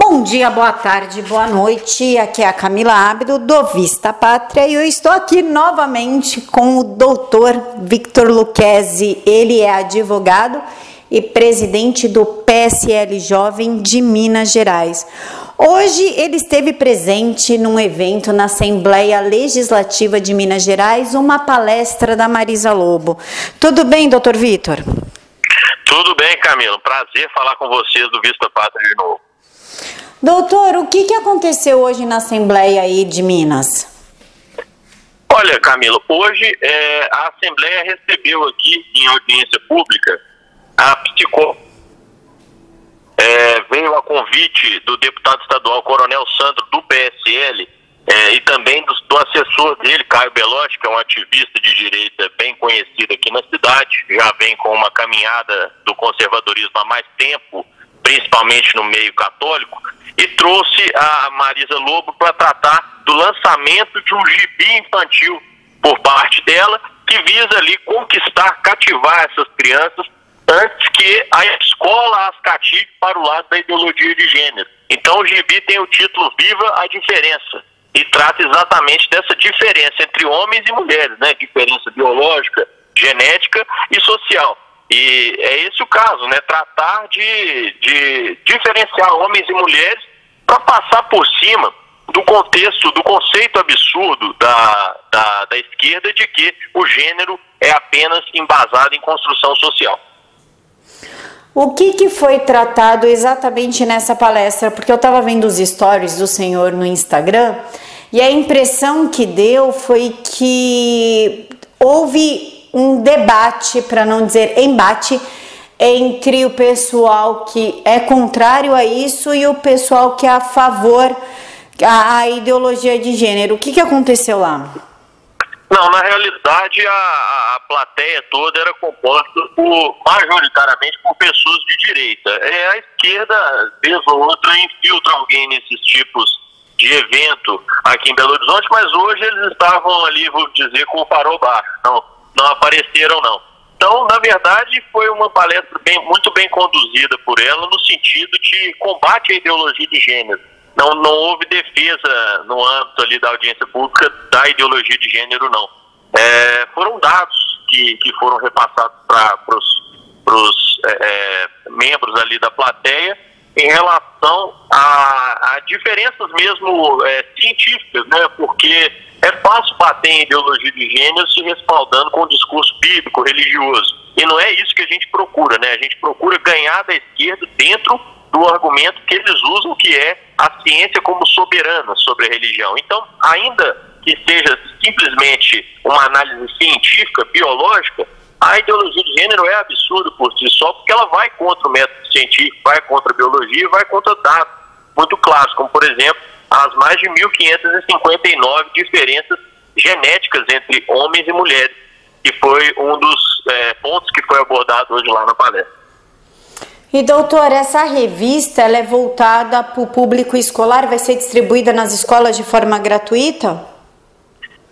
Bom dia, boa tarde, boa noite. Aqui é a Camila Ábido do Vista Pátria e eu estou aqui novamente com o doutor Victor Luquezzi. Ele é advogado e presidente do PSL Jovem de Minas Gerais. Hoje ele esteve presente num evento na Assembleia Legislativa de Minas Gerais, uma palestra da Marisa Lobo. Tudo bem, doutor Vitor? Tudo bem, Camila. Prazer falar com vocês do Vista Pátria de novo. Doutor, o que, que aconteceu hoje na Assembleia aí de Minas? Olha, Camila, hoje é, a Assembleia recebeu aqui em audiência pública a psicóloga. É, veio a convite do deputado estadual Coronel Sandro do PSL é, e também do, do, assessor dele, Caio Belotti, que é um ativista de direita bem conhecido aqui na cidade, já vem com uma caminhada do conservadorismo há mais tempo, principalmente no meio católico, e trouxe a Marisa Lobo para tratar do lançamento de um gibi infantil por parte dela, que visa ali conquistar, cativar essas crianças antes que a escola as cative para o lado da ideologia de gênero. Então o gibi tem o título Viva a Diferença e trata exatamente dessa diferença entre homens e mulheres, né? Diferença biológica, genética e social. E é esse o caso, né? Tratar de, de diferenciar homens e mulheres para passar por cima do contexto, do conceito absurdo da, da, da esquerda de que o gênero é apenas embasado em construção social. O que, que foi tratado exatamente nessa palestra? Porque eu estava vendo os stories do senhor no Instagram e a impressão que deu foi que houve um debate, para não dizer embate, entre o pessoal que é contrário a isso e o pessoal que é a favor a, ideologia de gênero. O que, que aconteceu lá? Não, na realidade a, a plateia toda era composta por, majoritariamente por pessoas de direita. É, a esquerda, vez ou outra, infiltra alguém nesses tipos de evento aqui em Belo Horizonte, mas hoje eles estavam ali, vou dizer, com o farol baixo. Não apareceram não. Então, na verdade, foi uma palestra bem, muito bem conduzida por ela no sentido de combate à ideologia de gênero. Não, não houve defesa no âmbito ali da audiência pública da ideologia de gênero, não. É, foram dados que, que foram repassados para os é, é, membros ali da plateia em relação a, diferenças mesmo é, científicas, né? Porque é fácil bater em ideologia de gênero se respaldando com o discurso bíblico, religioso. E não é isso que a gente procura, né? A gente procura ganhar da esquerda dentro do argumento que eles usam, que é a ciência como soberana sobre a religião. Então, ainda que seja simplesmente uma análise científica, biológica, a ideologia de gênero é absurda por si só, porque ela vai contra o método científico, vai contra a biologia, vai contra dados muito claros, como, por exemplo, as mais de 1.559 diferenças genéticas entre homens e mulheres, que foi um dos é, pontos que foi abordado hoje lá na palestra. E doutor, essa revista ela é voltada para o público escolar, vai ser distribuída nas escolas de forma gratuita?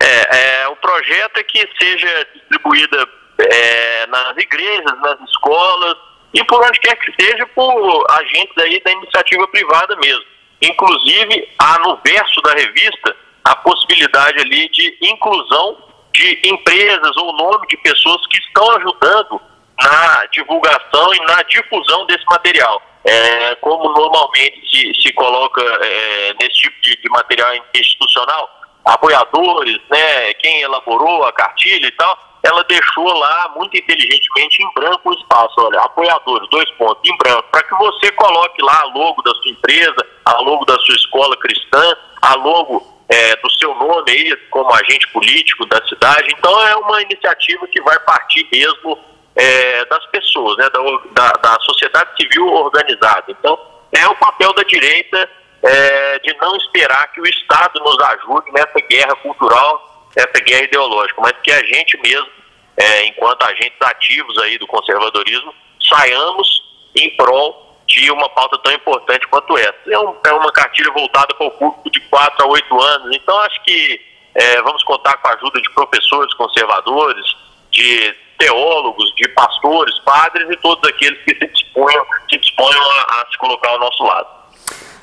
É, é o projeto é que seja distribuída é, nas igrejas, nas escolas e por onde quer que seja por agentes aí da iniciativa privada mesmo. Inclusive, há no verso da revista a possibilidade ali de inclusão de empresas ou nome de pessoas que estão ajudando na divulgação e na difusão desse material. É, como normalmente se, se coloca é, nesse tipo de, de, material institucional, apoiadores, né, quem elaborou a cartilha e tal, ela deixou lá muito inteligentemente em branco o espaço, olha, apoiadores, dois pontos, em branco, para que você coloque lá a logo da sua empresa, a logo da sua escola cristã, a logo é, do seu nome aí como agente político da cidade. Então é uma iniciativa que vai partir mesmo é, das pessoas, né, da, da, sociedade civil organizada. Então, é o papel da direita é, de não esperar que o Estado nos ajude nessa guerra cultural, nessa guerra ideológica, mas que a gente mesmo, é, enquanto agentes ativos aí do conservadorismo, saiamos em prol de uma pauta tão importante quanto essa. É, um, é uma cartilha voltada para o público de 4 a 8 anos, então acho que é, vamos contar com a ajuda de professores conservadores, de teólogos, de pastores, padres e todos aqueles que se disponham, se disponham a, a se colocar ao nosso lado.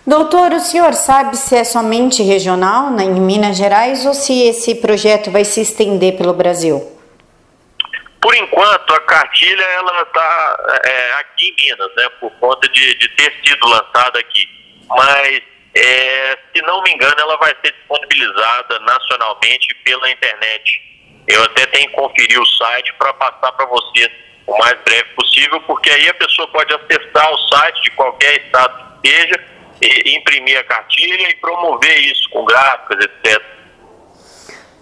Doutor, o senhor sabe se é somente regional em Minas Gerais ou se esse projeto vai se estender pelo Brasil? Por enquanto, a cartilha ela está é, aqui em Minas, né, por conta de, de ter sido lançada aqui. Mas, é, se não me engano, ela vai ser disponibilizada nacionalmente pela internet. Eu até tenho que conferir o site para passar para vocês o mais breve possível, porque aí a pessoa pode acessar o site de qualquer estado que seja imprimir a cartilha e promover isso com gráficas, etc.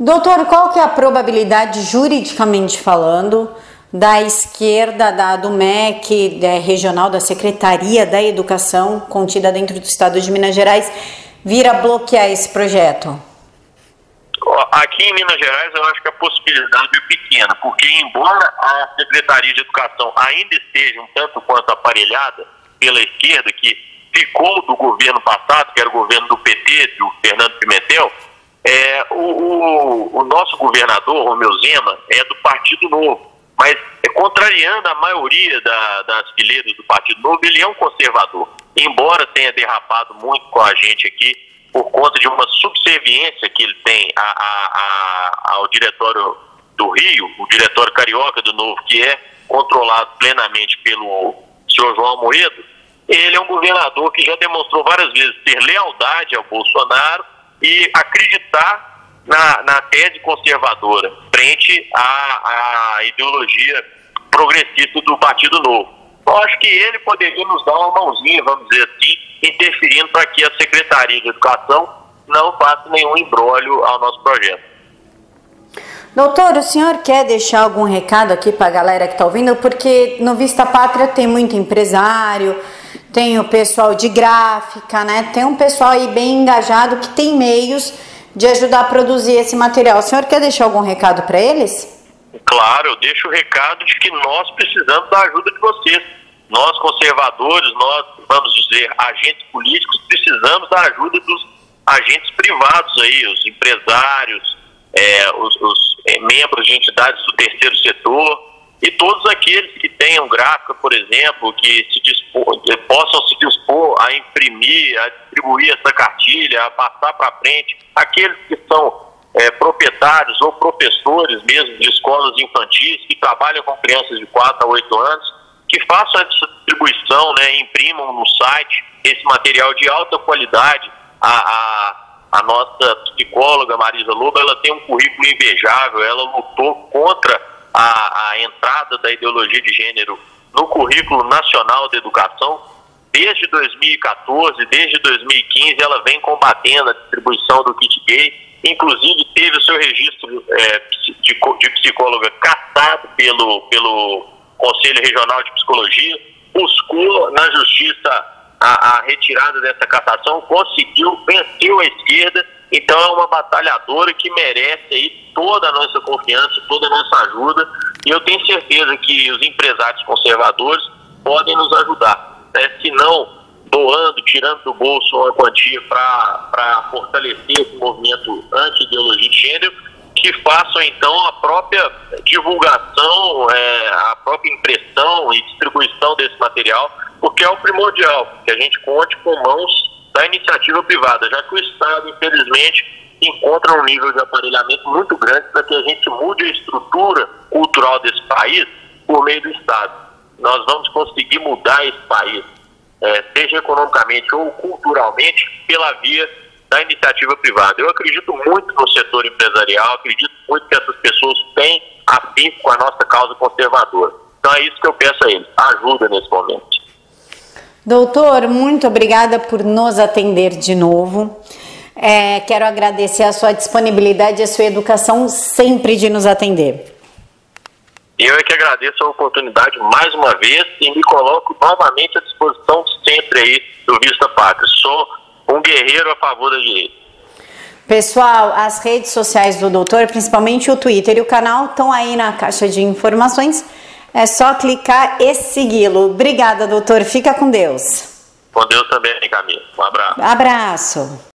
Doutor, qual que é a probabilidade, juridicamente falando, da esquerda, da, do MEC, da regional, da Secretaria da Educação, contida dentro do Estado de Minas Gerais, vir a bloquear esse projeto? Aqui em Minas Gerais, eu acho que a possibilidade é pequena, porque embora a Secretaria de Educação ainda esteja um tanto quanto aparelhada pela esquerda, que ficou do governo passado, que era o governo do PT, do Fernando Pimentel, é, o, o, o, nosso governador, Romeu Zema, é do Partido Novo, mas é, contrariando a maioria da, das fileiras do Partido Novo, ele é um conservador, embora tenha derrapado muito com a gente aqui por conta de uma subserviência que ele tem a, a, a, ao diretório do Rio, o diretório carioca do Novo, que é controlado plenamente pelo senhor João Moedo, ele é um governador que já demonstrou várias vezes ter lealdade ao Bolsonaro e acreditar na, na tese conservadora frente à, à ideologia progressista do Partido Novo. Eu acho que ele poderia nos dar uma mãozinha, vamos dizer assim, interferindo para que a Secretaria de Educação não faça nenhum embrólio ao nosso projeto. Doutor, o senhor quer deixar algum recado aqui para a galera que está ouvindo? Porque no Vista Pátria tem muito empresário, tem o pessoal de gráfica, né? Tem um pessoal aí bem engajado que tem meios de ajudar a produzir esse material. O senhor quer deixar algum recado para eles? Claro, eu deixo o recado de que nós precisamos da ajuda de vocês. Nós, conservadores, nós, vamos dizer, agentes políticos, precisamos da ajuda dos agentes privados aí, os empresários, é, os, os é, membros de entidades do terceiro setor, e todos aqueles que tenham gráfica, por exemplo, que se dispor, possam se dispor a imprimir, a distribuir essa cartilha, a passar para frente, aqueles que são é, proprietários ou professores mesmo de escolas infantis que trabalham com crianças de 4 a 8 anos, que façam essa distribuição, né, imprimam no site esse material de alta qualidade. A, a, a nossa psicóloga Marisa Lobo, ela tem um currículo invejável, ela lutou contra a, a entrada da ideologia de gênero no currículo nacional de educação. Desde 2014, desde 2015, ela vem combatendo a distribuição do kit gay, inclusive teve o seu registro é, de, de psicóloga cassado pelo, pelo Conselho Regional de Psicologia, buscou na justiça a, a retirada dessa cassação, conseguiu, venceu a esquerda então é uma batalhadora que merece aí toda a nossa confiança, toda a nossa ajuda. E eu tenho certeza que os empresários conservadores podem nos ajudar. Né? Se não doando, tirando do bolso uma quantia para fortalecer esse movimento anti-ideologia de gênero, que façam então a própria divulgação, é, a própria impressão e distribuição desse material, porque é o primordial, que a gente conte com mãos da iniciativa privada, já que o Estado, infelizmente, encontra um nível de aparelhamento muito grande para que a gente mude a estrutura cultural desse país por meio do Estado. Nós vamos conseguir mudar esse país, é, seja economicamente ou culturalmente, pela via da iniciativa privada. Eu acredito muito no setor empresarial, acredito muito que essas pessoas têm afim com a nossa causa conservadora. Então é isso que eu peço a eles, ajuda nesse momento. Doutor, muito obrigada por nos atender de novo. É, quero agradecer a sua disponibilidade e a sua educação sempre de nos atender. Eu é que agradeço a oportunidade mais uma vez e me coloco novamente à disposição sempre aí do Vista Pátria. Sou um guerreiro a favor da direita. Pessoal, as redes sociais do doutor, principalmente o Twitter e o canal, estão aí na caixa de informações. É só clicar e segui-lo. Obrigada, doutor. Fica com Deus. Com Deus também, Camila. Um abraço. Abraço.